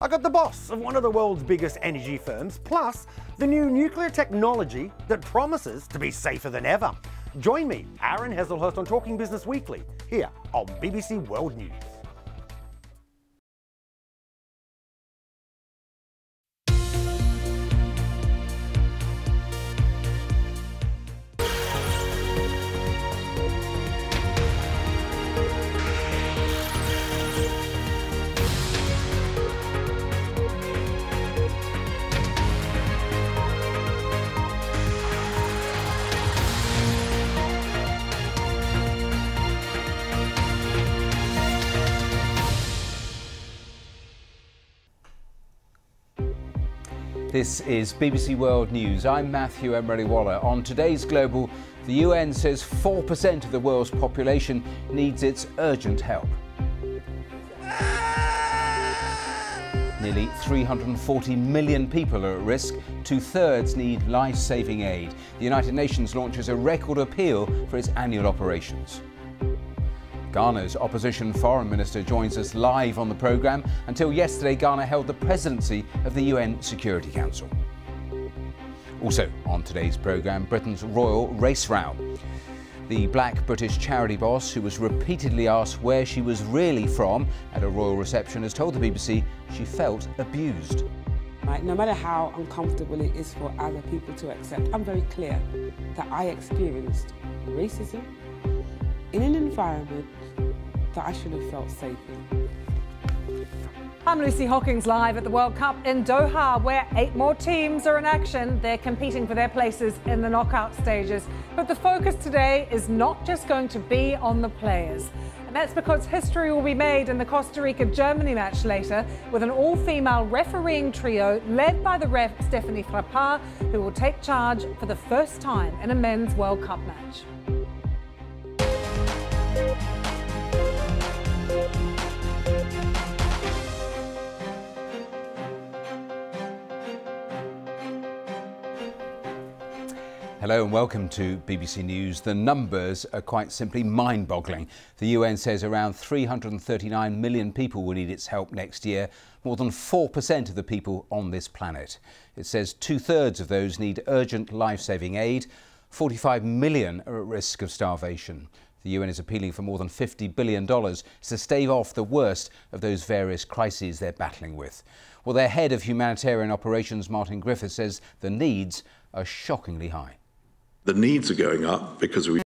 I got the boss of one of the world's biggest energy firms, plus the new nuclear technology that promises to be safer than ever. Join me, Aaron Heslehurst, on Talking Business Weekly, here on BBC World News. This is BBC World News. I'm Matthew Amroliwala. On today's Global, the UN says 4% of the world's population needs its urgent help. Nearly 340 million people are at risk. Two thirds need life saving aid. The United Nations launches a record appeal for its annual operations. Ghana's opposition foreign minister joins us live on the programme. Until yesterday, Ghana held the presidency of the UN Security Council. Also on today's programme, Britain's royal race row. The black British charity boss, who was repeatedly asked where she was really from at a royal reception, has told the BBC she felt abused. Right, no matter how uncomfortable it is for other people to accept, I'm very clear that I experienced racism in an environment that I should have felt safe in. I'm Lucy Hawkins live at the World Cup in Doha, where eight more teams are in action. They're competing for their places in the knockout stages. But the focus today is not just going to be on the players. And that's because history will be made in the Costa Rica Germany match later with an all female refereeing trio led by the ref Stephanie Frappart, who will take charge for the first time in a men's World Cup match. Hello and welcome to BBC News. The numbers are quite simply mind boggling. The UN says around 339 million people will need its help next year, more than 4% of the people on this planet. It says two thirds of those need urgent life saving aid, 45 million are at risk of starvation. The UN is appealing for more than $50 billion to stave off the worst of those various crises they're battling with. Well, their head of humanitarian operations, Martin Griffiths, says the needs are shockingly high the needs are going up because we